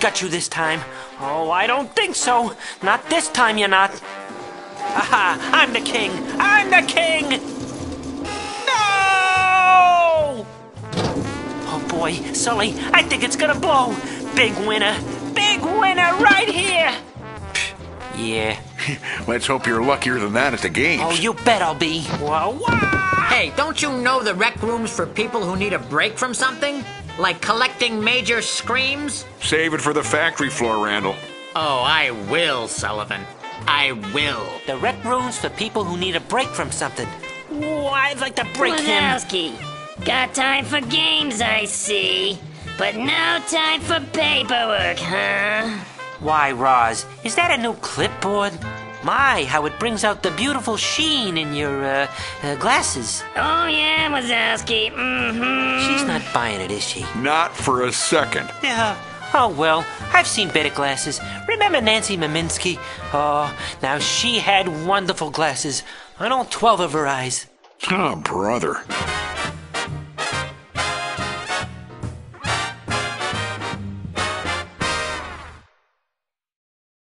got you this time. Oh, I don't think so. Not this time, you're not. Aha! I'm the king! I'm the king! No! Oh boy, Sully, I think it's gonna blow. Big winner. Big winner right here. Yeah. Let's hope you're luckier than that at the game. Oh, you bet I'll be. Whoa, whoa. Hey, don't you know the rec room's for people who need a break from something? Like collecting major screams? Save it for the factory floor, Randall. Oh, I will, Sullivan. I will. The rec room's for people who need a break from something. Whoa, I'd like to break him. Wazowski, got time for games, I see. But no time for paperwork, huh? Why, Roz, is that a new clipboard? My, how it brings out the beautiful sheen in your uh, uh, glasses. Oh, yeah, Wazowski. Mm-hmm. She's not buying it, is she? Not for a second. Yeah. Oh, well, I've seen better glasses. Remember Nancy Maminsky? Oh, now she had wonderful glasses on all 12 of her eyes. Oh, brother.